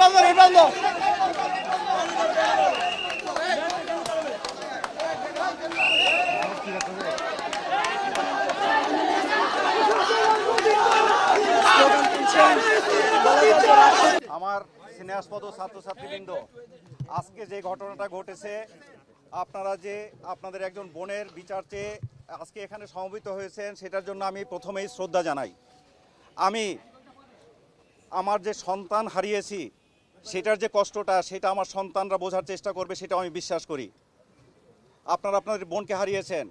বন্ধ নেট বন্ধ আমার স্নেহাস্পদ ছাত্রছাত্রীবৃন্দ, আজকে যে ঘটনাটা ঘটেছে, আপনারা যে আপনাদের একজন বোনের বিচার চেয়ে আজকে এখানে সমবেত হয়েছেন, সেটার জন্য আমি প্রথমেই শ্রদ্ধা জানাই। আমি আমার যে সন্তান হারিয়েছি সেটার যে কষ্টটা, সেটা আমার সন্তানরা বোঝার চেষ্টা করবে সেটা আমি বিশ্বাস করি। আপনারা আপনাদের বোনকে হারিয়েছেন,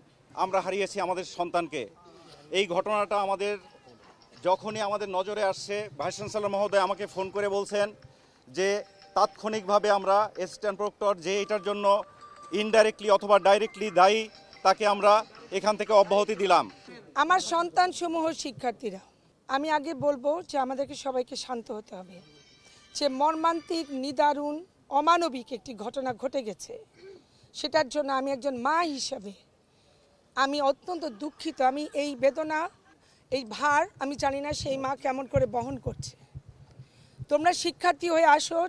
আমরা হারিয়েছি আমাদের সন্তানকে। এই ঘটনাটা আমাদের, যখনই আমাদের নজরে আসছে, ভাইস চ্যান্সেলর মহোদয় আমাকে ফোন করে বলছেন যে, তাৎক্ষণিকভাবে আমরা অ্যাসিস্ট্যান্ট প্রক্টর যে এটার জন্য ইনডাইরেক্টলি অথবা ডাইরেক্টলি দায়ী, তাকে আমরা এখান থেকে অব্যাহতি দিলাম। আমার সন্তান সমূহ শিক্ষার্থীরা, আমি আগে বলব যে আমাদেরকে সবাইকে শান্ত হতে হবে। যে মর্মান্তিক, নিদারুণ, অমানবিক একটি ঘটনা ঘটে গেছে। সেটার জন্য আমি একজন মা হিসাবে আমি অত্যন্ত দুঃখিত। আমি এই বেদনা, এই ভার, আমি জানি না সেই মা কেমন করে বহন করছে। তোমরা শিক্ষার্থী হয়ে আসো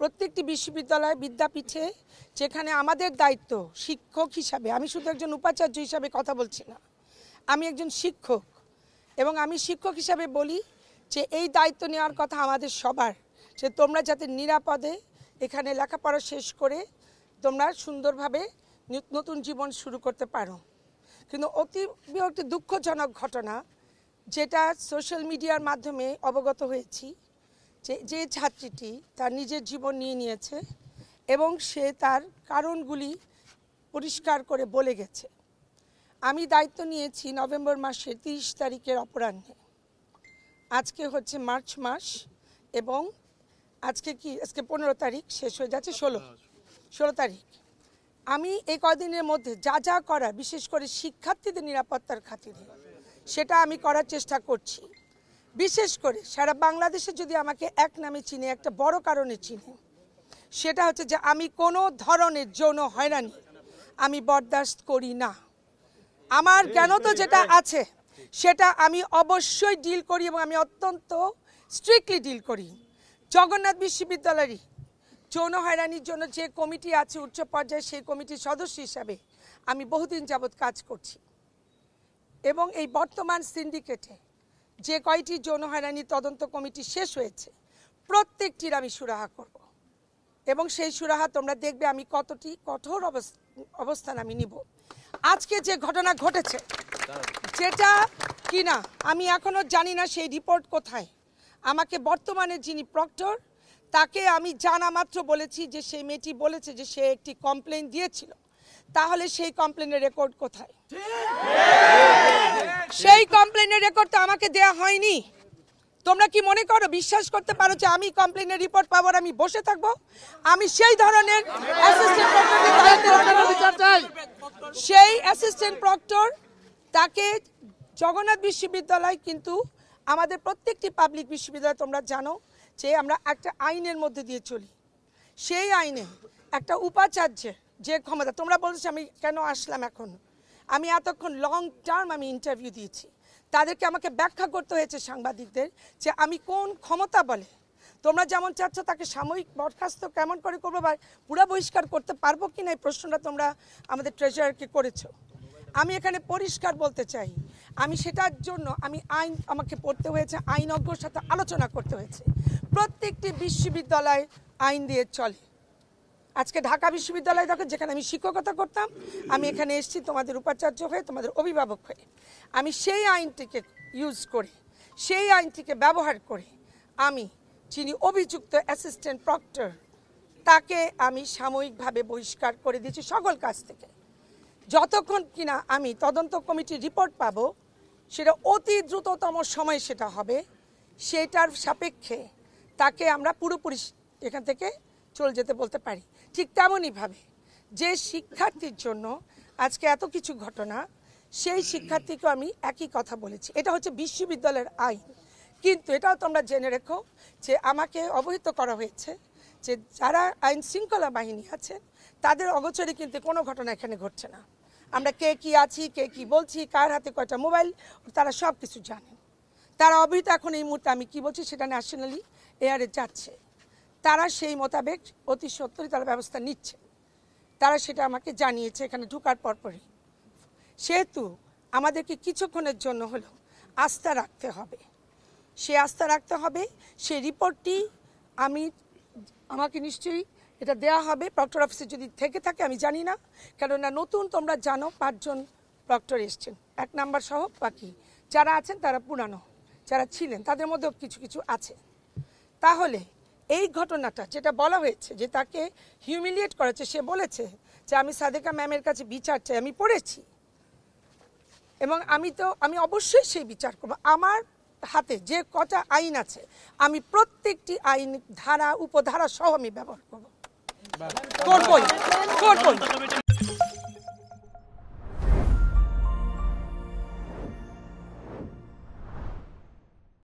প্রত্যেকটি বিশ্ববিদ্যালয় বিদ্যাপীঠে যেখানে আমাদের দায়িত্ব শিক্ষক হিসাবে, আমি শুধু একজন উপাচার্য হিসাবে কথা বলছি না, আমি একজন শিক্ষক। এবং আমি শিক্ষক হিসাবে বলি যে এই দায়িত্ব নেওয়ার কথা আমাদের সবার। যে তোমরা যাতে নিরাপদে এখানে লেখাপড়া শেষ করে তোমরা সুন্দরভাবে নতুন জীবন শুরু করতে পারো। কিন্তু অতি একটি দুঃখজনক ঘটনা যেটা সোশ্যাল মিডিয়ার মাধ্যমে অবগত হয়েছি যে যে ছাত্রীটি তার নিজের জীবন নিয়ে নিয়েছে এবং সে তার কারণগুলি পরিষ্কার করে বলে গেছে। আমি দায়িত্ব নিয়েছি নভেম্বর মাসের তিরিশ তারিখের অপরাহ্নে। আজকে হচ্ছে মার্চ মাস এবং আজকে কি? আজকে পনেরো তারিখ, শেষ হয়ে যাচ্ছে ষোলো। ষোলো তারিখ। আমি এই কদিনের মধ্যে যা যা করা, বিশেষ করে শিক্ষার্থীদের নিরাপত্তার খাতিরে, সেটা আমি করার চেষ্টা করছি। বিশেষ করে সারা বাংলাদেশে যদি আমাকে এক নামে চিনে, একটা বড় কারণে চিনে, সেটা হচ্ছে যে আমি কোনো ধরনের যৌন হয়রানি আমি বরদাস্ত করি না। আমার কেন তো যেটা আছে, সেটা আমি অবশ্যই ডিল করি এবং আমি অত্যন্ত স্ট্রিক্টলি ডিল করি। জগন্নাথ বিশ্ববিদ্যালয়েরই যৌন হয়রানির জন্য যে কমিটি আছে উচ্চ পর্যায়ে সেই কমিটির সদস্য হিসাবে আমি বহুদিন যাবৎ কাজ করছি। এবং এই বর্তমান সিন্ডিকেটে যে কয়টি যৌন হয়রানি তদন্ত কমিটি শেষ হয়েছে প্রত্যেকটির আমি সুরাহা করব। এবং সেই সুরাহা তোমরা দেখবে আমি কতটি কঠোর অবস- অবস্থান আমি নিব। আজকে যে ঘটনা ঘটেছে যেটা কিনা আমি এখনও জানি না সেই রিপোর্ট কোথায়। আমাকে বর্তমানে যিনি প্রক্টর তাকে আমি জানা মাত্র বলেছি যে সেই মেয়েটি বলেছে যে সে একটি কমপ্লেন দিয়েছিল। তাহলে সেই কমপ্লেনের রেকর্ড কোথায়? সেই কমপ্লেনের রেকর্ড তো আমাকে দেয়া হয়নি। তোমরা কি মনে করো বিশ্বাস করতে পারো যে আমি কমপ্লেনের রিপোর্ট পাওয়ার আমি বসে থাকব? আমি সেই ধরনের। সেই অ্যাসিস্ট্যান্ট প্রক্টর তাকে জগন্নাথ বিশ্ববিদ্যালয় কিন্তু আমাদের প্রত্যেকটি পাবলিক বিশ্ববিদ্যালয় তোমরা জানো যে আমরা একটা আইনের মধ্যে দিয়ে চলি। সেই আইনে একটা উপাচার্যের যে ক্ষমতা, তোমরা বলছো আমি কেন আসলাম এখন? আমি এতক্ষণ লং টার্ম আমি ইন্টারভিউ দিয়েছি। তাদেরকে আমাকে ব্যাখ্যা করতে হয়েছে সাংবাদিকদের যে আমি কোন ক্ষমতা বলে। তোমরা যেমন চাচ্ছ তাকে সাময়িক বরখাস্ত কেমন করে করব বা পুরা বহিষ্কার করতে পারব কি না এই প্রশ্নটা তোমরা আমাদের ট্রেজারকে করেছ। আমি এখানে পরিষ্কার বলতে চাই আমি সেটার জন্য আমি আইন আমাকে পড়তে হয়েছে, আইনজ্ঞর সাথে আলোচনা করতে হয়েছে। প্রত্যেকটি বিশ্ববিদ্যালয় আইন দিয়ে চলে। আজকে ঢাকা বিশ্ববিদ্যালয় দেখো, যেখানে আমি শিক্ষকতা করতাম, আমি এখানে এসেছি তোমাদের উপাচার্য হয়ে, তোমাদের অভিভাবক হয়ে। আমি সেই আইনটিকে ইউজ করে, সেই আইনটিকে ব্যবহার করে, আমি যিনি অভিযুক্ত অ্যাসিস্ট্যান্ট প্রক্টর তাকে আমি সাময়িকভাবে বহিষ্কার করে দিয়েছি সকল কাজ থেকে। যতক্ষণ কিনা আমি তদন্ত কমিটির রিপোর্ট পাবো, সেটা অতি দ্রুততম সময় সেটা হবে, সেটার সাপেক্ষে তাকে আমরা পুরোপুরি এখান থেকে চলে যেতে বলতে পারি। ঠিক তেমনইভাবে যে শিক্ষার্থীর জন্য আজকে এত কিছু ঘটনা, সেই শিক্ষার্থীকে আমি একই কথা বলেছি। এটা হচ্ছে বিশ্ববিদ্যালয়ের আইন। কিন্তু এটাও তোমরা জেনে রেখো যে আমাকে অবহিত করা হয়েছে যে যারা আইন শৃঙ্খলা বাহিনী আছেন তাদের অগোচরে কিন্তু কোনো ঘটনা এখানে ঘটছে না। আমরা কে কি আছি, কে কি বলছি, কার হাতে কয়টা মোবাইল, তারা সব কিছু জানেন তারা অবহিত এখন এই মুহূর্তে আমি কি বলছি সেটা ন্যাশনালি এয়ারে যাচ্ছে। তারা সেই মোতাবেক অতি সত্তরই তারা ব্যবস্থা নিচ্ছে। তারা সেটা আমাকে জানিয়েছে এখানে ঢুকার পরপরই। সেহেতু আমাদেরকে কিছুক্ষণের জন্য হলেও আস্থা রাখতে হবে। সে আস্থা রাখতে হবে সেই রিপোর্টটি আমি আমাকে নিশ্চয়ই এটা দেয়া হবে। প্রক্টর অফিসে যদি থেকে থাকে, আমি জানি না। কেননা নতুন তোমরা জানো পাঁচজন প্রক্টর এসছেন। এক নাম্বার সহ বাকি যারা আছেন, তারা পুরানো, যারা ছিলেন, তাদের মধ্যেও কিছু কিছু আছে। তাহলে এই ঘটনাটা যেটা বলা হয়েছে, যে তাকে হিউমিলিয়েট করেছে, সে বলেছে যে আমি সাদেকা ম্যামের কাছে বিচার চাই, আমি পড়েছি। এবং আমি তো, আমি অবশ্যই সেই বিচার করব। আমার হাতে যে কটা আইন আছে আমি প্রত্যেকটি আইন ধারা উপধারা সহ আমি ব্যবহার করব। করবই করবই